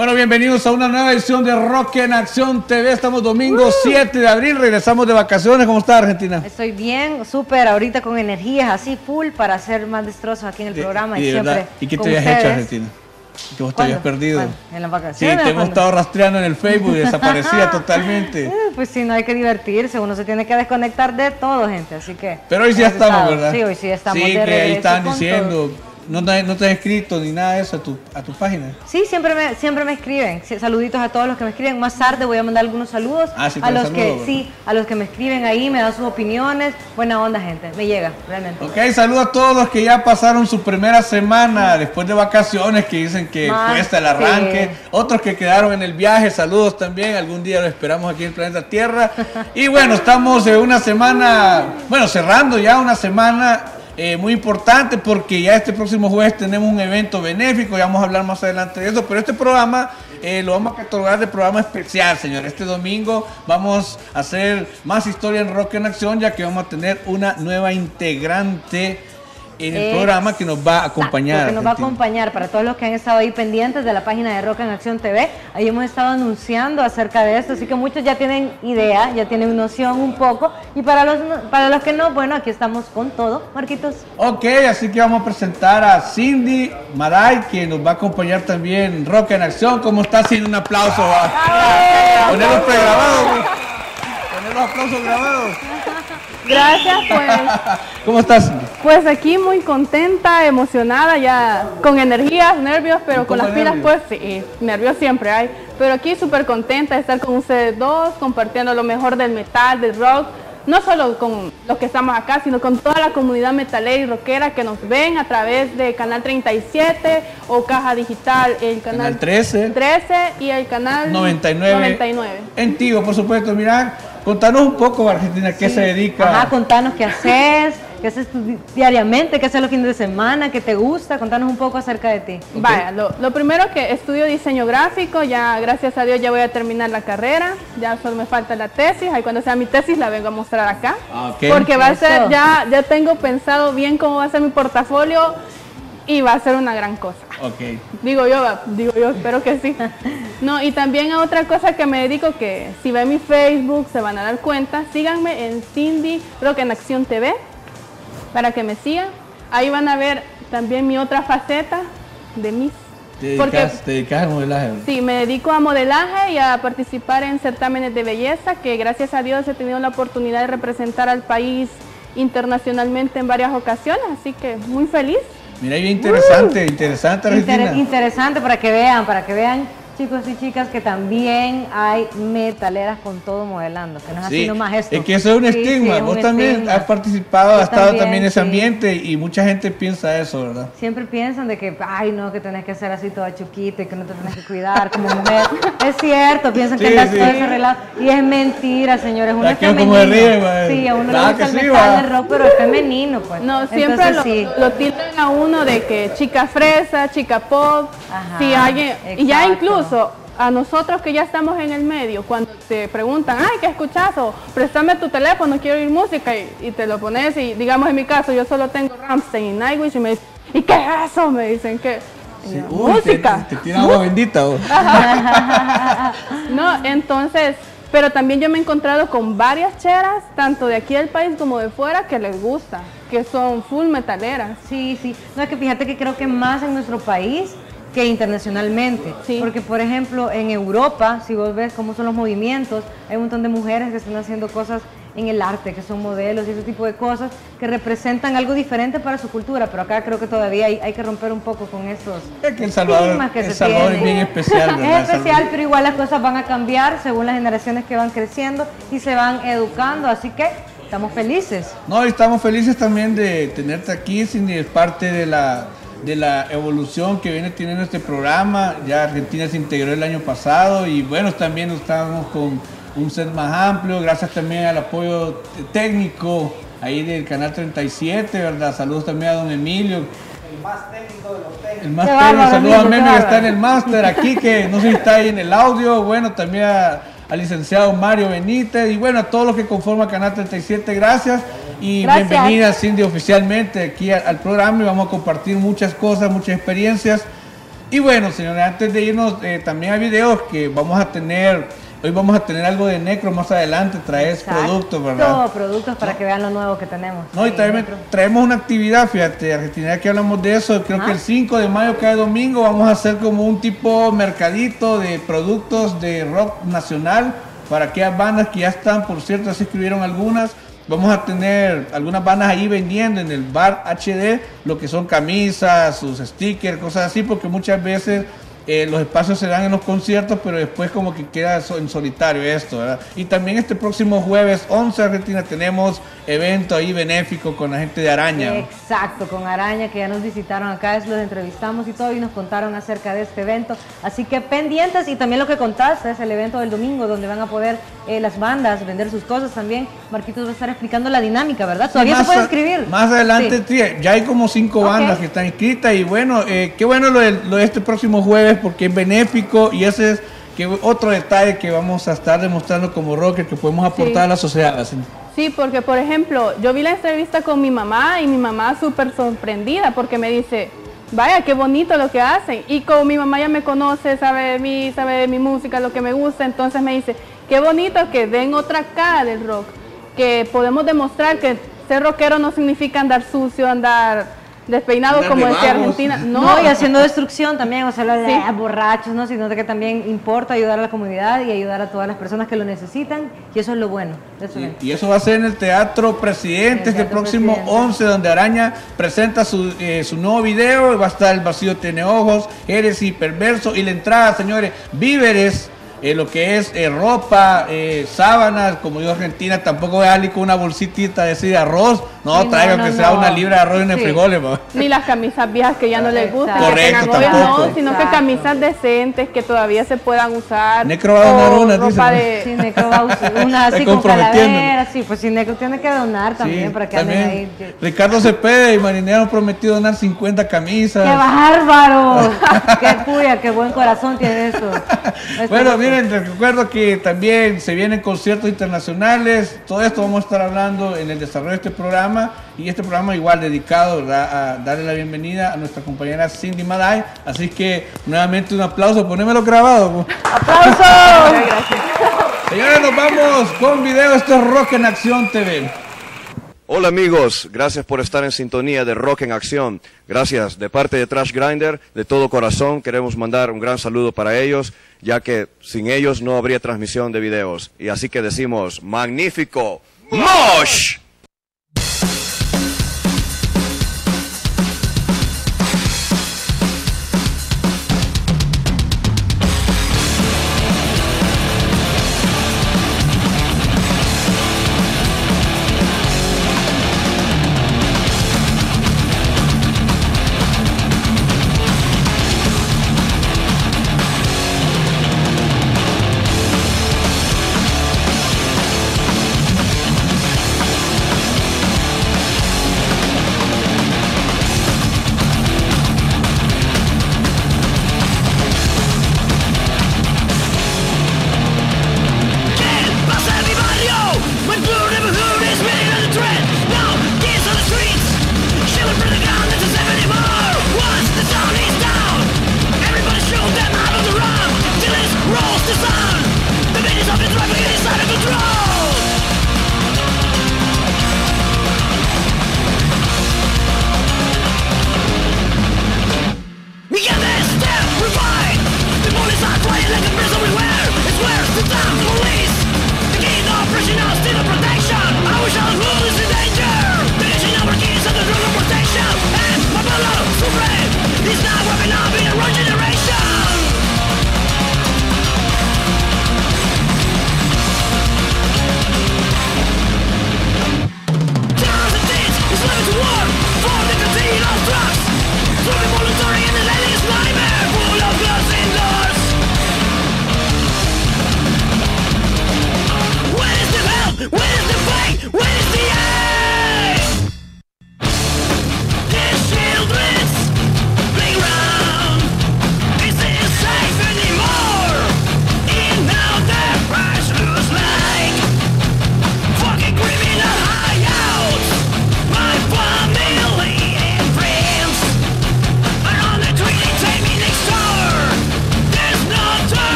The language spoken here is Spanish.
Bueno, bienvenidos a una nueva edición de Rock en Acción TV. Estamos domingo 7 de abril, regresamos de vacaciones. ¿Cómo está Argentina? Estoy bien, súper, ahorita con energías así full para hacer más destrozos aquí en el programa. Y, siempre ¿Y qué te habías hecho Argentina? Que vos te habías perdido. en las vacaciones. Sí, te hemos estado rastreando en el Facebook y desaparecía totalmente. Eh, pues sí, no hay que divertirse, uno se tiene que desconectar de todo, gente, así que... Pero hoy sí estamos, ¿verdad? Sí, hoy sí estamos Sí, que ahí estaban diciendo... ¿No te, ¿No te has escrito ni nada de eso a tu, a tu página? Sí, siempre me, siempre me escriben. Saluditos a todos los que me escriben. Más tarde voy a mandar algunos saludos ah, sí, a los que sí, a los que me escriben ahí, me dan sus opiniones. Buena onda, gente. Me llega, realmente. Ok, saludos a todos los que ya pasaron su primera semana después de vacaciones, que dicen que cuesta el arranque. Otros que quedaron en el viaje, saludos también. Algún día lo esperamos aquí en el planeta Tierra. y bueno, estamos en una semana, bueno, cerrando ya una semana eh, muy importante porque ya este próximo jueves tenemos un evento benéfico, ya vamos a hablar más adelante de eso, pero este programa eh, lo vamos a catalogar de programa especial, señor. Este domingo vamos a hacer más historia en Rock en Acción, ya que vamos a tener una nueva integrante en el programa que nos va a acompañar. Que nos va a acompañar para todos los que han estado ahí pendientes de la página de Rock en Acción TV. Ahí hemos estado anunciando acerca de esto, así que muchos ya tienen idea, ya tienen noción un poco. Y para los, para los que no, bueno, aquí estamos con todo. Marquitos. Ok, así que vamos a presentar a Cindy Maray, que nos va a acompañar también Rock en Acción. ¿Cómo está? Sin un aplauso. Poner pregrabados. Poner los aplausos grabados. Gracias, pues. ¿Cómo estás? Pues aquí muy contenta, emocionada, ya con energías, nervios, pero con las pilas, pues sí, nervios siempre hay. Pero aquí súper contenta de estar con ustedes dos, compartiendo lo mejor del metal, del rock, no solo con los que estamos acá, sino con toda la comunidad metalera y rockera que nos ven a través de Canal 37 o Caja Digital, el canal, 13, 13 y el canal 99. 99. En Tigo, por supuesto, mirá, contanos un poco, Argentina, ¿qué se dedica? Ajá, contanos qué haces. ¿Qué haces diariamente? ¿Qué haces los fines de semana? ¿Qué te gusta? Contanos un poco acerca de ti. Vaya, lo, primero que estudio diseño gráfico, ya gracias a Dios ya voy a terminar la carrera, ya solo me falta la tesis, ahí cuando sea mi tesis la vengo a mostrar acá. Ah, Porque va a ser, ya, ya tengo pensado bien cómo va a ser mi portafolio y va a ser una gran cosa. Okay. Digo yo, digo yo, espero que sí. No, y también a otra cosa que me dedico que si ven mi Facebook se van a dar cuenta, síganme en Cindy Rock en Acción TV para que me sigan. Ahí van a ver también mi otra faceta de mis. ¿Te dedicas, ¿Te dedicas al modelaje? Sí, me dedico a modelaje y a participar en certámenes de belleza, que gracias a Dios he tenido la oportunidad de representar al país internacionalmente en varias ocasiones, así que muy feliz. Mira, interesante, interesante, interesante para que vean, para que vean chicos y chicas que también hay metaleras con todo modelando, que no es así nomás esto. Es que eso es un estigma, vos también has participado, has estado también, en ese ambiente y mucha gente piensa eso, ¿verdad? Siempre piensan de que, ay no, que tenés que ser así toda chuquita y que no te tenés que cuidar como mujer. es cierto, piensan que estás todo ese relato y es mentira, señores, uno es femenino. sí, a uno le gusta el metal, el rock, pero es femenino, pues. No, siempre lo, lo tildan a uno de que chica fresa, chica pop, Ajá, si alguien, y ya incluso a nosotros que ya estamos en el medio, cuando te preguntan, ay, ¿qué escuchas? O préstame tu teléfono, quiero oír música, y, te lo pones, y digamos en mi caso, yo solo tengo Ramstein y Nightwish, y me dicen, ¿y qué es eso? Me dicen que... música. Te, te, agua bendita. no, entonces, pero también yo me he encontrado con varias cheras, tanto de aquí del país como de fuera, que les gusta, que son full metaleras. Sí, sí. No, es que fíjate que creo que más en nuestro país que internacionalmente. Porque, por ejemplo, en Europa, si vos ves cómo son los movimientos, hay un montón de mujeres que están haciendo cosas en el arte, que son modelos y ese tipo de cosas que representan algo diferente para su cultura, pero acá creo que todavía hay, que romper un poco con esos es que el Salvador, que el Salvador es bien especial. es especial, pero igual las cosas van a cambiar según las generaciones que van creciendo y se van educando, así que estamos felices. No, estamos felices también de tenerte aquí, Cindy, es parte de la de la evolución que viene teniendo este programa. Ya Argentina se integró el año pasado y bueno, también estamos con un set más amplio, gracias también al apoyo técnico ahí del canal 37, ¿verdad? Saludos también a don Emilio. El más técnico de los técnicos. El más técnico, saludos a Meme que está en el máster aquí, que no sé si está ahí en el audio, bueno, también al licenciado Mario Benítez y bueno, a todos los que conforman Canal 37, gracias. Y bienvenida Cindy oficialmente aquí al, programa y vamos a compartir muchas cosas, muchas experiencias. Y bueno, señores, antes de irnos, eh, también hay videos que vamos a tener Hoy vamos a tener algo de Necro más adelante, traes productos, ¿verdad? Todo, productos para que vean lo nuevo que tenemos. No, y también traemos una actividad, fíjate, Argentina, que hablamos de eso, creo que el 5 de mayo, cada domingo, vamos a hacer como un tipo mercadito de productos de rock nacional para aquellas bandas que ya están, por cierto, se escribieron algunas. Vamos a tener algunas bandas ahí vendiendo en el bar HD lo que son camisas, sus stickers, cosas así, porque muchas veces eh, los espacios se dan en los conciertos, pero después como que queda en solitario esto, ¿verdad? Y también este próximo jueves 11 Argentina tenemos evento ahí benéfico con la gente de Araña. Exacto, con Araña que ya nos visitaron acá, los entrevistamos y todo y nos contaron acerca de este evento. Así que pendientes y también lo que contaste es el evento del domingo donde van a poder eh, las bandas vender sus cosas también. Marquitos va a estar explicando la dinámica, ¿verdad? Todavía se puede inscribir. Más adelante, ya hay como cinco bandas que están inscritas y bueno, eh, qué bueno lo lo de este próximo jueves porque es benéfico y ese es que otro detalle que vamos a estar demostrando como rocker que podemos aportar a la sociedad. Sí, porque por ejemplo, yo vi la entrevista con mi mamá y mi mamá súper sorprendida porque me dice, vaya, qué bonito lo que hacen. Y como mi mamá ya me conoce, sabe de mí, sabe de mi música, lo que me gusta, entonces me dice, qué bonito que den otra cara del rock, que podemos demostrar que ser rockero no significa andar sucio, andar despeinado como decía Argentina. No, y haciendo destrucción también, o sea, de borrachos, ¿no? Sino que también importa ayudar a la comunidad y ayudar a todas las personas que lo necesitan, y eso es lo bueno. y, eso va a ser en el Teatro Presidente este próximo 11, donde Araña presenta su, eh, su nuevo video, va a estar El vacío tiene ojos, Eres y perverso, y la entrada, señores, víveres eh, lo que es eh, ropa, eh, sábanas, como yo Argentina, tampoco voy a salir con una bolsitita de, de arroz, no, traigo que sea una libra de arroz en el frijoles. Ni las camisas viejas que ya no les gustan. Correcto, No, sino que camisas decentes que todavía se puedan usar. Necro va a donar una, ropa de... Sí, Necro va a usar una así con calavera, sí, pues si Necro tiene que donar también para que anden ahí. Ricardo Cepeda y Marinero han prometido donar 50 camisas. ¡Qué bárbaro! ¡Qué puya, qué buen corazón tiene eso! bueno, mira les recuerdo que también se vienen conciertos internacionales. Todo esto vamos a estar hablando en el desarrollo de este programa. Y este programa igual dedicado a darle la bienvenida a nuestra compañera Cindy Maday. Así que nuevamente un aplauso, ponémelo grabado. ¡Aplauso! Señores, nos vamos con video. Esto es Rock en Acción TV. Hola amigos, gracias por estar en sintonía de Rock en Acción. Gracias de parte de Trash Grinder, de todo corazón queremos mandar un gran saludo para ellos, ya que sin ellos no habría transmisión de videos. Y así que decimos, magnífico, ¡Mosh!